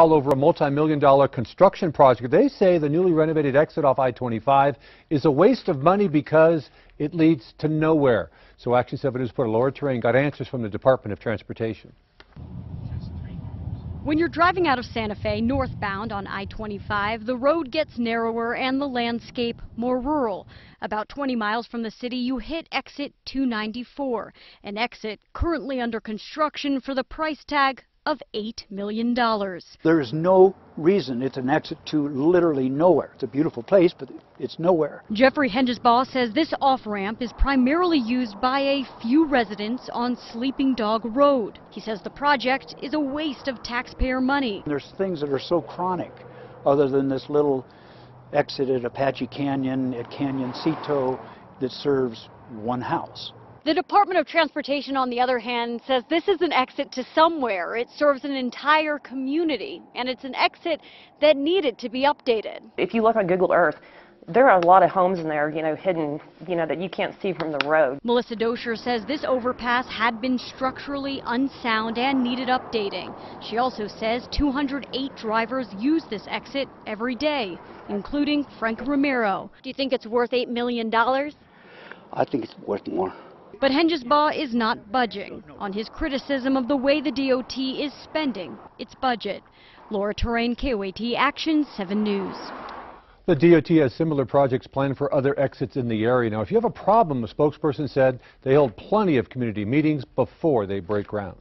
all over a multi-million dollar construction project. They say the newly renovated exit off I-25 is a waste of money because it leads to nowhere. So Action 7 News reporter Laura Terrain got answers from the Department of Transportation. When you're driving out of Santa Fe northbound on I-25, the road gets narrower and the landscape more rural. About 20 miles from the city, you hit exit 294, an exit currently under construction for the price tag of $8 million. There is no reason it's an exit to literally nowhere. It's a beautiful place, but it's nowhere. Jeffrey Hengesbaugh says this off-ramp is primarily used by a few residents on Sleeping Dog Road. He says the project is a waste of taxpayer money. There's things that are so chronic other than this little exit at Apache Canyon, at Cañoncito, that serves one house. The Department of Transportation, on the other hand, says this is an exit to somewhere. It serves an entire community, and it's an exit that needed to be updated. If you look on Google Earth, there are a lot of homes in there, you know, hidden, you know, that you can't see from the road. Melissa Dosher says this overpass had been structurally unsound and needed updating. She also says 208 drivers use this exit every day, including Frank Romero. Do you think it's worth $8 million? I think it's worth more. But Hengesbaugh is not budging on his criticism of the way the DOT is spending its budget. Laura Terrain, KOAT Action 7 News. The DOT has similar projects planned for other exits in the area. Now, if you have a problem, the spokesperson said they hold plenty of community meetings before they break ground.